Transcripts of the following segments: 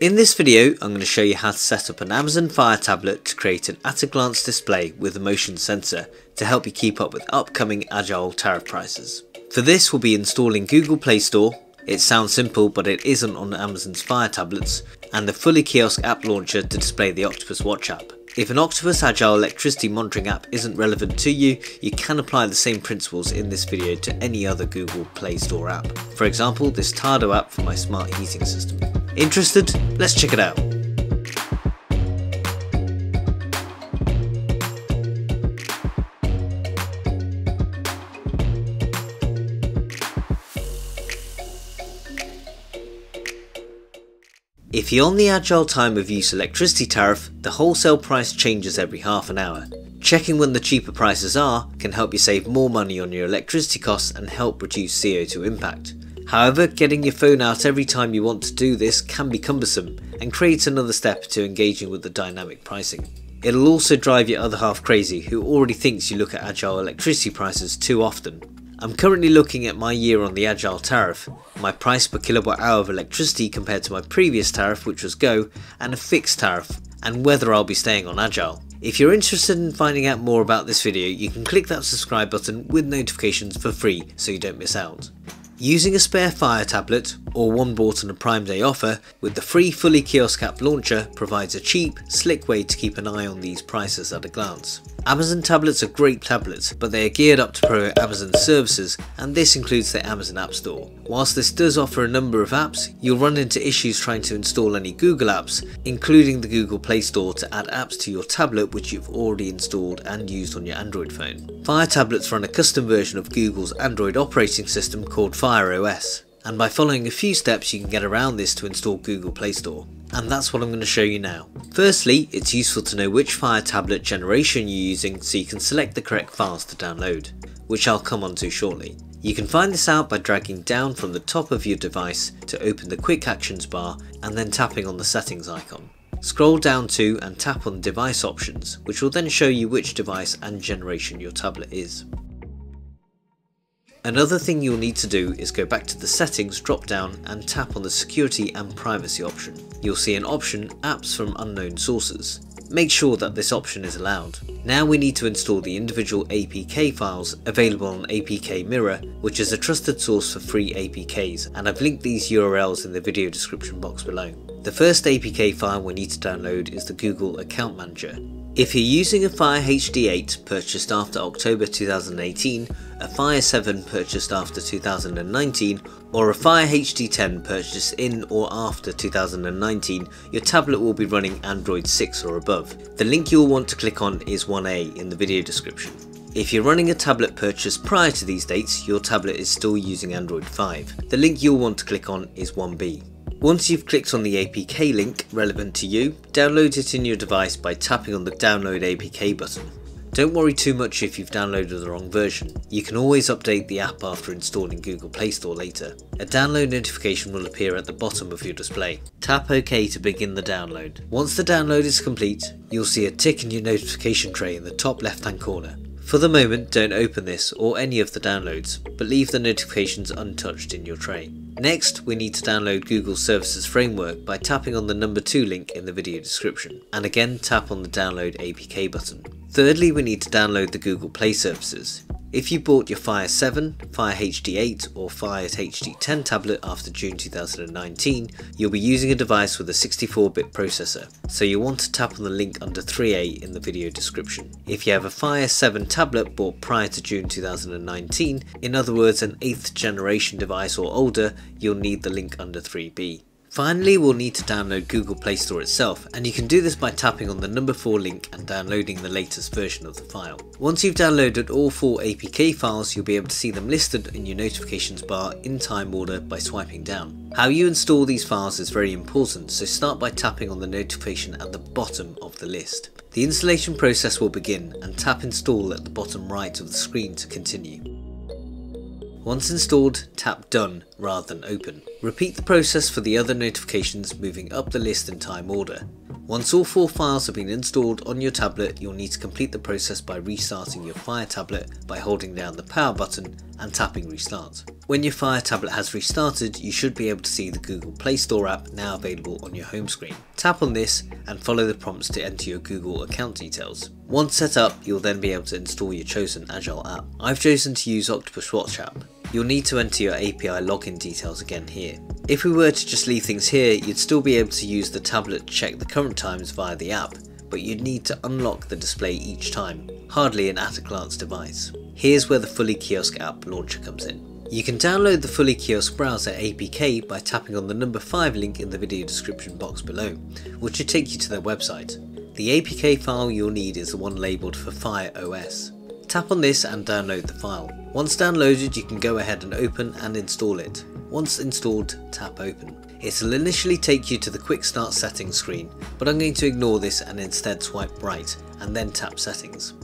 In this video, I'm going to show you how to set up an Amazon Fire tablet to create an at-a-glance display with a motion sensor to help you keep up with upcoming Agile tariff prices. For this, we'll be installing Google Play Store. It sounds simple, but it isn't on Amazon's Fire tablets, and the Fully Kiosk app launcher to display the Octopus Watch app. If an Octopus Agile electricity monitoring app isn't relevant to you, you can apply the same principles in this video to any other Google Play Store app. For example, this Tado app for my smart heating system. Interested? Let's check it out. If you're on the Agile time of use electricity tariff, the wholesale price changes every half an hour. Checking when the cheaper prices are can help you save more money on your electricity costs and help reduce CO2 impact. However, getting your phone out every time you want to do this can be cumbersome and creates another step to engaging with the dynamic pricing. It'll also drive your other half crazy who already thinks you look at Agile electricity prices too often. I'm currently looking at my year on the Agile tariff, my price per kilowatt hour of electricity compared to my previous tariff which was Go, and a fixed tariff, and whether I'll be staying on Agile. If you're interested in finding out more about this video, you can click that subscribe button with notifications for free so you don't miss out. Using a spare Fire tablet, or one bought on a Prime Day offer, with the free Fully Kiosk app launcher provides a cheap, slick way to keep an eye on these prices at a glance. Amazon tablets are great tablets, but they are geared up to promote Amazon services, and this includes the Amazon App Store. Whilst this does offer a number of apps, you'll run into issues trying to install any Google apps, including the Google Play Store to add apps to your tablet which you've already installed and used on your Android phone. Fire tablets run a custom version of Google's Android operating system called Fire OS, and by following a few steps you can get around this to install Google Play Store and that's what I'm going to show you now. Firstly, it's useful to know which Fire tablet generation you're using so you can select the correct files to download, which I'll come on to shortly. You can find this out by dragging down from the top of your device to open the quick actions bar and then tapping on the settings icon. Scroll down to and tap on device options, which will then show you which device and generation your tablet is. Another thing you'll need to do is go back to the settings drop down and tap on the security and privacy option. You'll see an option apps from unknown sources. Make sure that this option is allowed. Now we need to install the individual APK files available on APK Mirror, which is a trusted source for free APKs, and I've linked these URLs in the video description box below. The first APK file we need to download is the Google Account Manager. If you're using a Fire HD8 purchased after October 2018, a Fire 7 purchased after 2019, or a Fire HD10 purchased in or after 2019, your tablet will be running Android 6 or above. The link you'll want to click on is 1A in the video description. If you're running a tablet purchased prior to these dates, your tablet is still using Android 5. The link you'll want to click on is 1B. Once you've clicked on the APK link relevant to you, download it in your device by tapping on the download APK button. Don't worry too much if you've downloaded the wrong version. You can always update the app after installing Google Play Store later. A download notification will appear at the bottom of your display. Tap OK to begin the download. Once the download is complete, you'll see a tick in your notification tray in the top left hand corner. For the moment, don't open this or any of the downloads, but leave the notifications untouched in your tray. Next, we need to download Google Services Framework by tapping on the number 2 link in the video description, and again tap on the download APK button. Thirdly, we need to download the Google Play services. If you bought your Fire 7, Fire HD8 or Fire HD10 tablet after June 2019, you'll be using a device with a 64-bit processor, so you'll want to tap on the link under 3A in the video description. If you have a Fire 7 tablet bought prior to June 2019, in other words an 8th generation device or older, you'll need the link under 3B. Finally, we'll need to download Google Play Store itself, and you can do this by tapping on the number 4 link and downloading the latest version of the file. Once you've downloaded all 4 APK files, you'll be able to see them listed in your notifications bar in time order by swiping down. How you install these files is very important, so start by tapping on the notification at the bottom of the list. The installation process will begin, and tap install at the bottom right of the screen to continue. Once installed, tap Done rather than Open. Repeat the process for the other notifications moving up the list in time order. Once all four files have been installed on your tablet, you'll need to complete the process by restarting your Fire tablet by holding down the power button and tapping restart. When your Fire tablet has restarted, you should be able to see the Google Play Store app now available on your home screen. Tap on this and follow the prompts to enter your Google account details. Once set up, you'll then be able to install your chosen Agile app. I've chosen to use Octopus Watch app. You'll need to enter your API login details again here. If we were to just leave things here, you'd still be able to use the tablet to check the current times via the app, but you'd need to unlock the display each time, hardly an at a glance device. Here's where the Fully Kiosk app launcher comes in. You can download the Fully Kiosk Browser APK by tapping on the number 5 link in the video description box below, which will take you to their website. The APK file you'll need is the one labelled for Fire OS. Tap on this and download the file. Once downloaded you can go ahead and open and install it. Once installed, tap open. It'll initially take you to the quick start settings screen, but I'm going to ignore this and instead swipe right and then tap settings.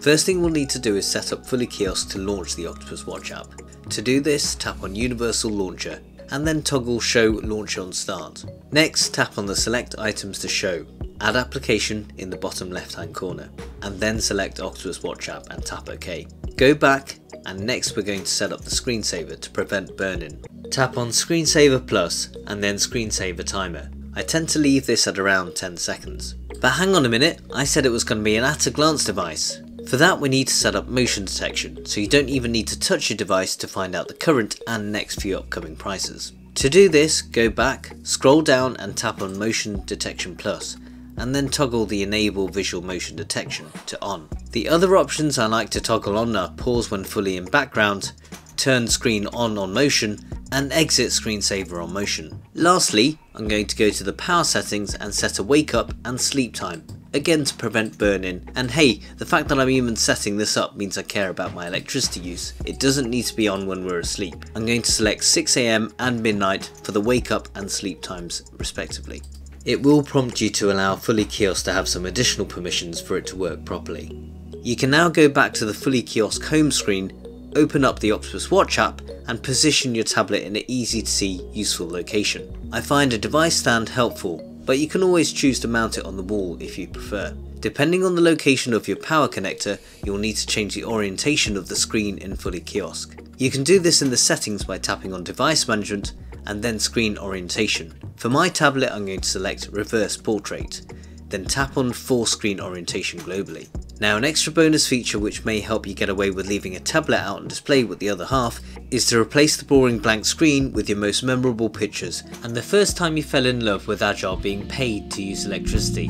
First thing we'll need to do is set up Fully Kiosk to launch the Octopus Watch app. To do this, tap on Universal Launcher and then toggle Show Launcher on Start. Next, tap on the Select Items to Show, add Application in the bottom left hand corner, and then select Octopus Watch app and tap OK. Go back and next we're going to set up the screensaver to prevent burn-in. Tap on Screensaver Plus and then Screensaver Timer. I tend to leave this at around 10 seconds. But hang on a minute, I said it was going to be an at-a-glance device. For that we need to set up motion detection, so you don't even need to touch your device to find out the current and next few upcoming prices. To do this, go back, scroll down and tap on Motion Detection Plus, and then toggle the Enable Visual Motion Detection to On. The other options I like to toggle on are Pause when fully in background, Turn screen on on motion, and Exit screensaver on motion. Lastly, I'm going to go to the power settings and set a wake up and sleep time again to prevent burn-in. And hey, the fact that I'm even setting this up means I care about my electricity use. It doesn't need to be on when we're asleep. I'm going to select 6am and midnight for the wake up and sleep times respectively. It will prompt you to allow Fully Kiosk to have some additional permissions for it to work properly. You can now go back to the Fully Kiosk home screen, open up the Octopus Watch app and position your tablet in an easy to see useful location. I find a device stand helpful but you can always choose to mount it on the wall if you prefer. Depending on the location of your power connector, you'll need to change the orientation of the screen in Fully Kiosk. You can do this in the settings by tapping on device management and then screen orientation. For my tablet I'm going to select reverse portrait, then tap on full screen orientation globally. Now an extra bonus feature which may help you get away with leaving a tablet out on display with the other half is to replace the boring blank screen with your most memorable pictures and the first time you fell in love with Agile being paid to use electricity.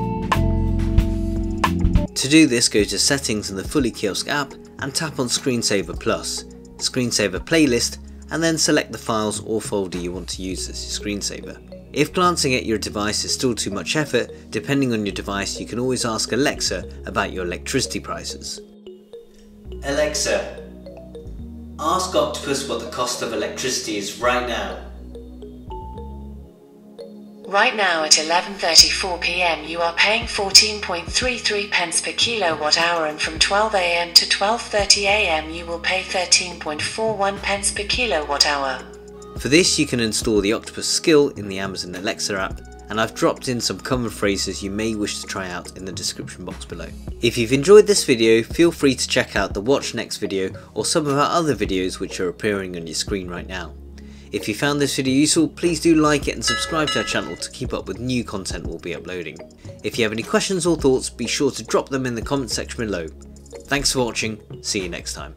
To do this go to settings in the Fully Kiosk app and tap on Screensaver Plus, Screensaver Playlist and then select the files or folder you want to use as your screensaver. If glancing at your device is still too much effort, depending on your device you can always ask Alexa about your electricity prices. Alexa, ask Octopus what the cost of electricity is right now. Right now at 11:34 p.m. you are paying 14.33 pence per kilowatt hour and from 12 a.m. to 12:30 a.m. you will pay 13.41 pence per kilowatt hour. For this you can install the Octopus skill in the Amazon Alexa app and I've dropped in some common phrases you may wish to try out in the description box below. If you've enjoyed this video, feel free to check out the watch next video or some of our other videos which are appearing on your screen right now. If you found this video useful, please do like it and subscribe to our channel to keep up with new content we'll be uploading. If you have any questions or thoughts, be sure to drop them in the comment section below. Thanks for watching, see you next time.